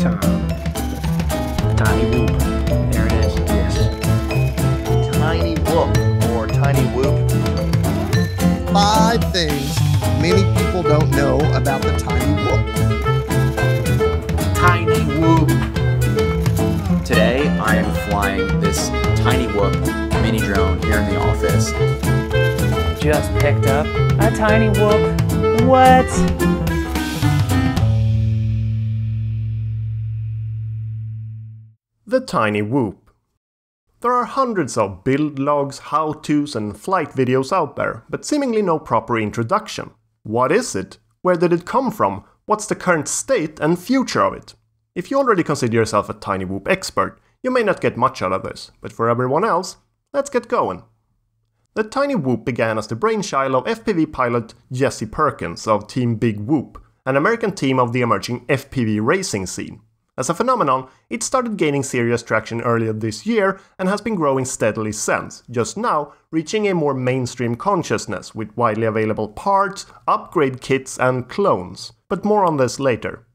time. Tiny Whoop. There it is. Yes. Tiny Whoop or Tiny Whoop. Five things many people don't know about the Tiny Whoop. Tiny Whoop. Today I am flying this Tiny Whoop mini drone here in the office. Just picked up a tiny whoop. What? The Tiny Whoop. There are hundreds of build logs, how-tos and flight videos out there, but seemingly no proper introduction. What is it? Where did it come from? What's the current state and future of it? If you already consider yourself a Tiny Whoop expert, you may not get much out of this, but for everyone else, let's get going. The Tiny Whoop began as the brainchild of FPV pilot Jesse Perkins of Team Big Whoop, an American team of the emerging FPV racing scene. As a phenomenon, it started gaining serious traction earlier this year and has been growing steadily since, just now reaching a more mainstream consciousness with widely available parts, upgrade kits, and clones. But more on this later.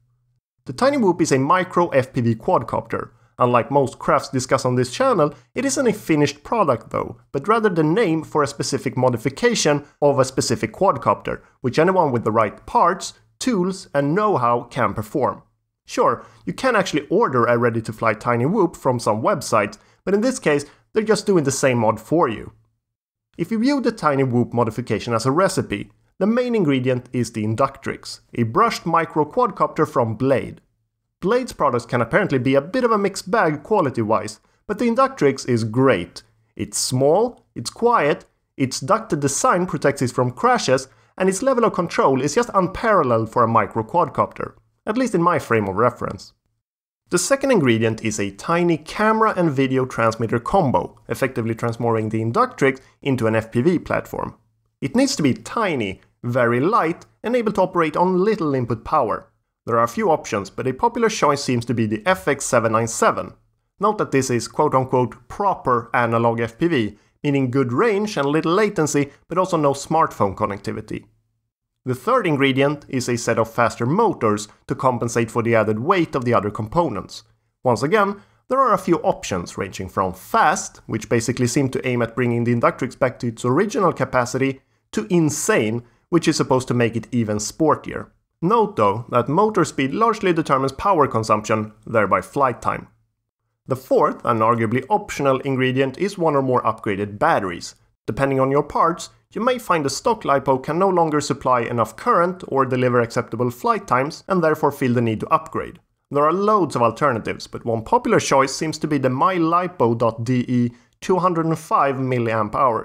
The Tiny Whoop is a micro FPV quadcopter. Unlike most crafts discussed on this channel, it isn't a finished product though, but rather the name for a specific modification of a specific quadcopter, which anyone with the right parts, tools, and know-how can perform. Sure, you can actually order a ready-to-fly Tiny Whoop from some website, but in this case, they're just doing the same mod for you. If you view the Tiny Whoop modification as a recipe, the main ingredient is the Inductrix, a brushed micro quadcopter from Blade. Blade's products can apparently be a bit of a mixed bag quality-wise, but the Inductrix is great. It's small, it's quiet, its ducted design protects it from crashes, and its level of control is just unparalleled for a micro quadcopter at least in my frame of reference. The second ingredient is a tiny camera and video transmitter combo, effectively transforming the Inductrix into an FPV platform. It needs to be tiny, very light, and able to operate on little input power. There are a few options, but a popular choice seems to be the FX797. Note that this is quote unquote proper analog FPV, meaning good range and little latency, but also no smartphone connectivity. The third ingredient is a set of faster motors to compensate for the added weight of the other components. Once again, there are a few options ranging from fast, which basically seem to aim at bringing the Inductrix back to its original capacity, to insane, which is supposed to make it even sportier. Note though that motor speed largely determines power consumption, thereby flight time. The fourth, and arguably optional ingredient is one or more upgraded batteries. Depending on your parts, you may find the stock LiPo can no longer supply enough current or deliver acceptable flight times and therefore feel the need to upgrade. There are loads of alternatives, but one popular choice seems to be the mylipo.de 205 mAh.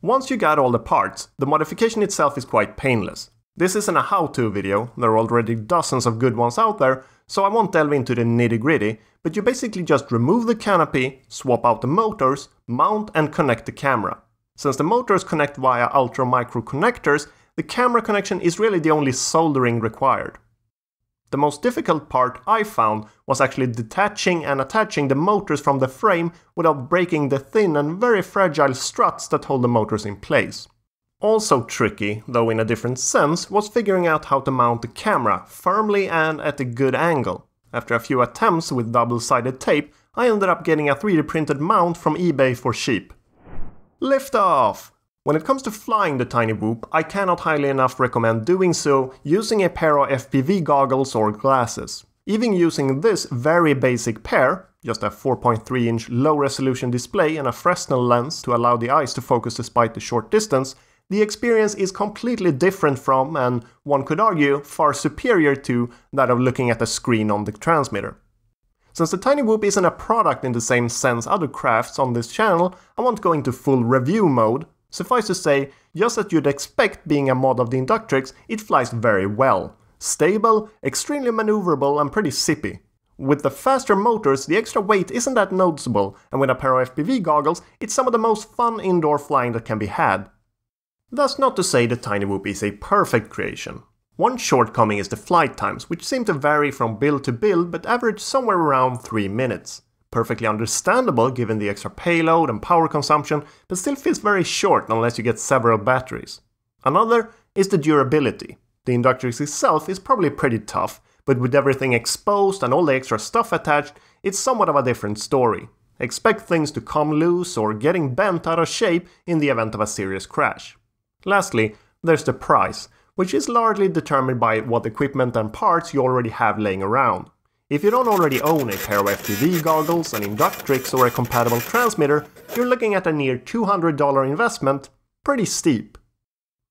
Once you got all the parts, the modification itself is quite painless. This isn't a how-to video, there are already dozens of good ones out there, so I won't delve into the nitty-gritty, but you basically just remove the canopy, swap out the motors, mount and connect the camera. Since the motors connect via ultra micro connectors, the camera connection is really the only soldering required. The most difficult part I found was actually detaching and attaching the motors from the frame without breaking the thin and very fragile struts that hold the motors in place. Also tricky, though in a different sense, was figuring out how to mount the camera firmly and at a good angle. After a few attempts with double-sided tape, I ended up getting a 3D printed mount from eBay for cheap. Liftoff! When it comes to flying the Tiny Whoop, I cannot highly enough recommend doing so using a pair of FPV goggles or glasses. Even using this very basic pair, just a 4.3 inch low resolution display and a Fresnel lens to allow the eyes to focus despite the short distance, the experience is completely different from, and one could argue, far superior to, that of looking at a screen on the transmitter. Since the Tiny Whoop isn't a product in the same sense other crafts on this channel, I won't go into full review mode. Suffice to say, just as you'd expect being a mod of the Inductrix, it flies very well. Stable, extremely maneuverable and pretty sippy. With the faster motors, the extra weight isn't that noticeable, and with a pair of FPV goggles, it's some of the most fun indoor flying that can be had. That's not to say the Tiny Whoop is a perfect creation. One shortcoming is the flight times, which seem to vary from build to build but average somewhere around 3 minutes. Perfectly understandable given the extra payload and power consumption, but still feels very short unless you get several batteries. Another is the durability. The Inductrix itself is probably pretty tough, but with everything exposed and all the extra stuff attached, it's somewhat of a different story. Expect things to come loose or getting bent out of shape in the event of a serious crash. Lastly, there's the price, which is largely determined by what equipment and parts you already have laying around. If you don't already own a pair of FPV goggles, an Inductrix or a compatible transmitter, you're looking at a near $200 investment, pretty steep.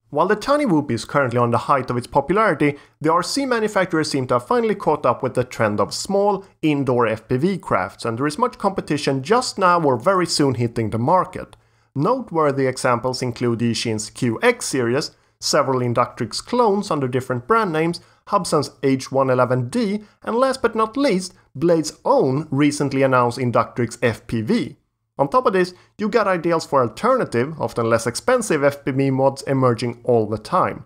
While the Tiny Whoop is currently on the height of its popularity, the RC manufacturers seem to have finally caught up with the trend of small, indoor FPV crafts, and there is much competition just now or very soon hitting the market. Noteworthy examples include Eachine's QX series, several Inductrix clones under different brand names, Hubsan's H111D, and last but not least, Blade's own recently announced Inductrix FPV. On top of this, you got ideas for alternative, often less expensive FPV mods emerging all the time.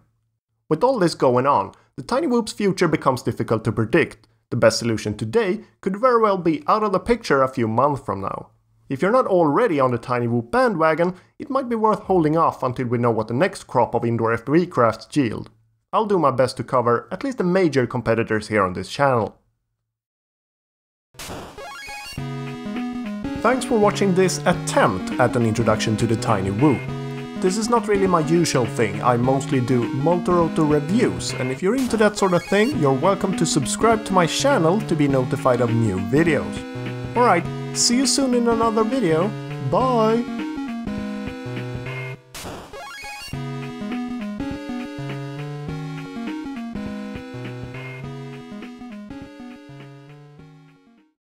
With all this going on, the Tiny Whoop's future becomes difficult to predict. The best solution today could very well be out of the picture a few months from now. If you're not already on the Tiny Whoop bandwagon, it might be worth holding off until we know what the next crop of indoor FPV crafts yield. I'll do my best to cover at least the major competitors here on this channel. Thanks for watching this attempt at an introduction to the Tiny Whoop. This is not really my usual thing, I mostly do multirotor reviews, and if you're into that sort of thing, you're welcome to subscribe to my channel to be notified of new videos. Alright, see you soon in another video, bye!